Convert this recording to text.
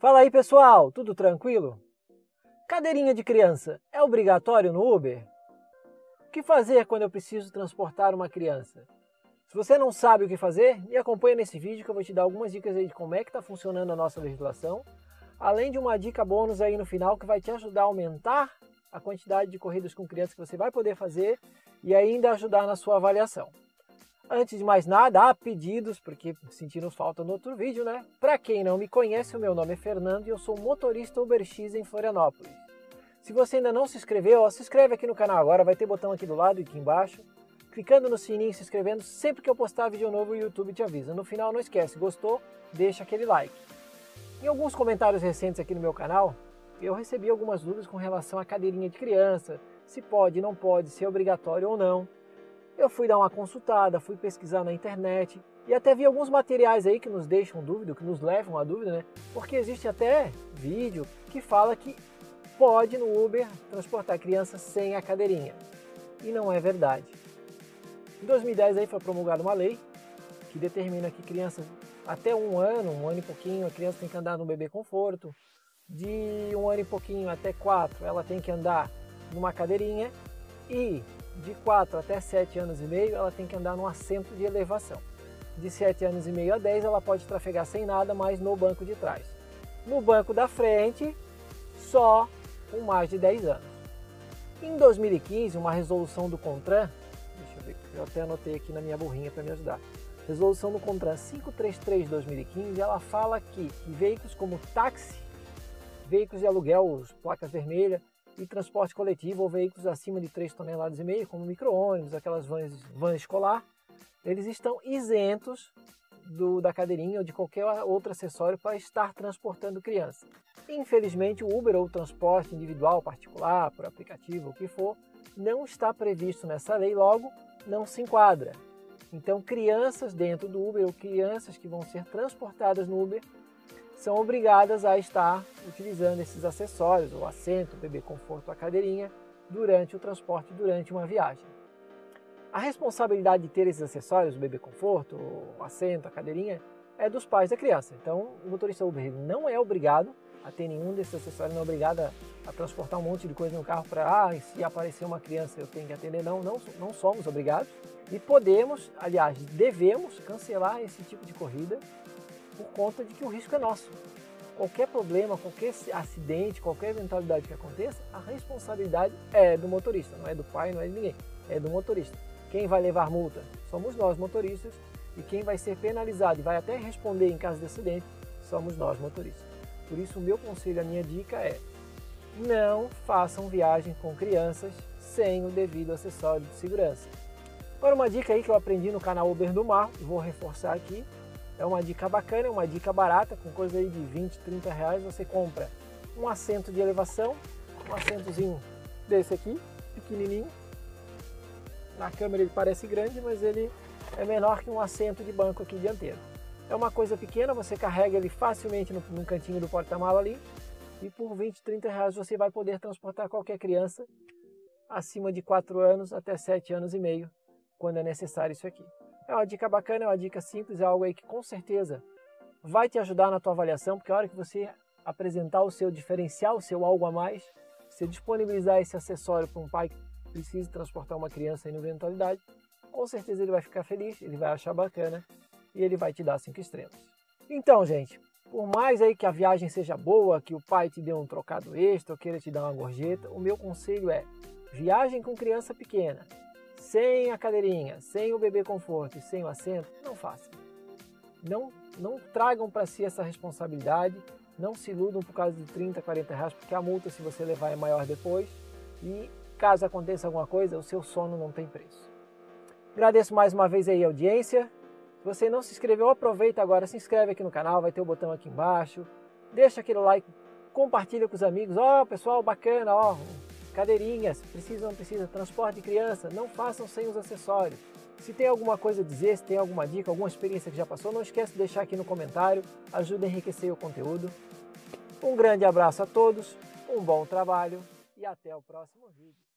Fala aí pessoal, tudo tranquilo? Cadeirinha de criança é obrigatório no Uber? O que fazer quando eu preciso transportar uma criança? Se você não sabe o que fazer, me acompanha nesse vídeo que eu vou te dar algumas dicas aí de como é que está funcionando a nossa legislação, além de uma dica bônus aí no final que vai te ajudar a aumentar a quantidade de corridas com crianças que você vai poder fazer e ainda ajudar na sua avaliação. Antes de mais nada, há pedidos, porque sentiram falta no outro vídeo, né? Para quem não me conhece, o meu nome é Fernando e eu sou motorista UberX em Florianópolis. Se você ainda não se inscreveu, ó, se inscreve aqui no canal agora, vai ter botão aqui do lado e aqui embaixo. Clicando no sininho e se inscrevendo, sempre que eu postar vídeo novo o YouTube te avisa. No final, não esquece, gostou? Deixa aquele like. Em alguns comentários recentes aqui no meu canal, eu recebi algumas dúvidas com relação à cadeirinha de criança, se pode, não pode, se é obrigatório ou não. Eu fui dar uma consultada, fui pesquisar na internet e até vi alguns materiais aí que nos deixam dúvida, que nos levam à dúvida, né? Porque existe até vídeo que fala que pode no Uber transportar criança sem a cadeirinha. E não é verdade. Em 2010 aí foi promulgada uma lei que determina que crianças até um ano, um ano e pouquinho, a criança tem que andar no bebê conforto. De um ano e pouquinho até quatro, ela tem que andar numa cadeirinha. E de 4 até 7 anos e meio, ela tem que andar num assento de elevação. De 7 anos e meio a 10, ela pode trafegar sem nada, mas no banco de trás. No banco da frente, só com mais de 10 anos. Em 2015, uma resolução do CONTRAN, deixa eu ver, eu até anotei aqui na minha burrinha para me ajudar. Resolução do CONTRAN 533-2015, ela fala que veículos como táxi, veículos de aluguel, placas vermelhas, e transporte coletivo ou veículos acima de 3 toneladas e meio, como micro-ônibus, aquelas vans, vans escolar, eles estão isentos do, da cadeirinha ou de qualquer outro acessório para estar transportando criança. Infelizmente, o Uber ou o transporte individual, particular, por aplicativo, o que for, não está previsto nessa lei, logo não se enquadra. Então, crianças dentro do Uber ou crianças que vão ser transportadas no Uber são obrigadas a estar utilizando esses acessórios, o assento, o bebê conforto, a cadeirinha, durante o transporte, durante uma viagem. A responsabilidade de ter esses acessórios, o bebê conforto, o assento, a cadeirinha, é dos pais da criança. Então, o motorista Uber não é obrigado a ter nenhum desses acessórios, não é obrigado a, a transportar um monte de coisa no carro para, ah, se aparecer uma criança eu tenho que atender. Não, não, não somos obrigados. E podemos, aliás, devemos cancelar esse tipo de corrida por conta de que o risco é nosso. Qualquer problema, qualquer acidente, qualquer eventualidade que aconteça, a responsabilidade é do motorista, não é do pai, não é de ninguém, é do motorista. Quem vai levar multa somos nós, motoristas, e quem vai ser penalizado e vai até responder em caso de acidente somos nós, motoristas. Por isso, o meu conselho, a minha dica é: não façam viagem com crianças sem o devido acessório de segurança. Agora, uma dica aí que eu aprendi no canal Uber do Mar, vou reforçar aqui, é uma dica bacana, é uma dica barata, com coisa aí de 20, 30 reais você compra um assento de elevação, um assentozinho desse aqui, pequenininho. Na câmera ele parece grande, mas ele é menor que um assento de banco aqui dianteiro. É uma coisa pequena, você carrega ele facilmente no, no cantinho do porta-mala ali e por 20, 30 reais você vai poder transportar qualquer criança acima de 4 anos até 7 anos e meio, quando é necessário isso aqui. É uma dica bacana, é uma dica simples, é algo aí que com certeza vai te ajudar na tua avaliação, porque a hora que você apresentar o seu diferencial, o seu algo a mais, você disponibilizar esse acessório para um pai que precisa transportar uma criança em eventualidade, com certeza ele vai ficar feliz, ele vai achar bacana e ele vai te dar cinco estrelas. Então, gente, por mais aí que a viagem seja boa, que o pai te dê um trocado extra ou queira te dar uma gorjeta, o meu conselho é viagem com criança pequena sem a cadeirinha, sem o bebê conforto e sem o assento, não façam. Não, não tragam para si essa responsabilidade, não se iludam por causa de 30, 40 reais, porque a multa, se você levar, é maior depois. E caso aconteça alguma coisa, o seu sono não tem preço. Agradeço mais uma vez aí a audiência. Se você não se inscreveu, aproveita agora, se inscreve aqui no canal, vai ter o botão aqui embaixo. Deixa aquele like, compartilha com os amigos. Ó, oh, pessoal, bacana, ó, cadeirinhas, precisa ou não precisa, transporte de criança, não façam sem os acessórios. Se tem alguma coisa a dizer, se tem alguma dica, alguma experiência que já passou, não esquece de deixar aqui no comentário, ajuda a enriquecer o conteúdo. Um grande abraço a todos, um bom trabalho e até o próximo vídeo.